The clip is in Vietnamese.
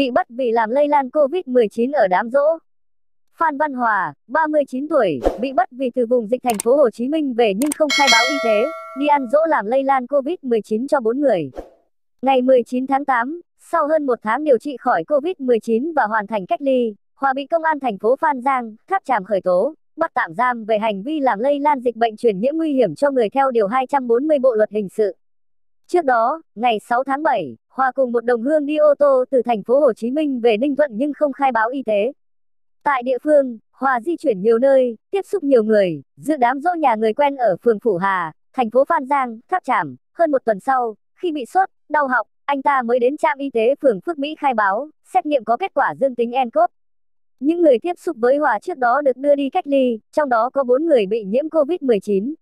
bị bắt vì làm lây lan COVID-19 ở đám rỗ Phan Văn Hòa, 39 tuổi, bị bắt vì từ vùng dịch thành phố Hồ Chí Minh về nhưng không khai báo y tế, đi ăn dỗ làm lây lan COVID-19 cho 4 người. Ngày 19 tháng 8, sau hơn một tháng điều trị khỏi COVID-19 và hoàn thành cách ly, Hòa bị công an thành phố Phan Giang, Tháp Tràm khởi tố, bắt tạm giam về hành vi làm lây lan dịch bệnh truyền nhiễm nguy hiểm cho người theo điều 240 Bộ luật hình sự. Trước đó, ngày 6 tháng 7, Hòa cùng một đồng hương đi ô tô từ thành phố Hồ Chí Minh về Ninh Thuận nhưng không khai báo y tế. Tại địa phương, Hòa di chuyển nhiều nơi, tiếp xúc nhiều người, dự đám dỗ nhà người quen ở phường Phủ Hà, thành phố Phan Giang, Tháp Tràm. Hơn một tuần sau, khi bị sốt, đau họng, anh ta mới đến trạm y tế phường Phước Mỹ khai báo, xét nghiệm có kết quả dương tính nCoV. Những người tiếp xúc với Hòa trước đó được đưa đi cách ly, trong đó có 4 người bị nhiễm COVID-19.